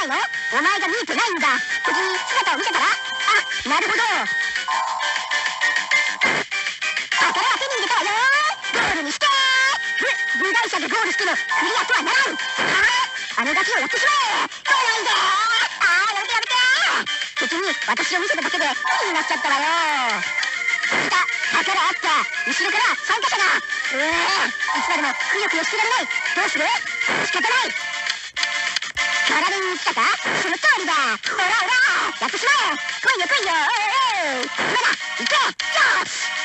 ないの？お前が見えてないんだ。敵に姿を見せたら？あなるほど。宝は手に入れたわよ。ゴールにして。ぶ部外者でゴールしてもクリアとはならん。ああのガキをやってしまえ。来ないでああやめてやめて。敵に私を見せただけで好きになっちゃったわよ。来た。宝あった後ろから参加者が。うえいつまでもくよくよしてられない。どうする？仕方ない。体に来た？かその通りだ。ほらほら。やってしまえ。来いよ来いよ。おいおい今だ。行け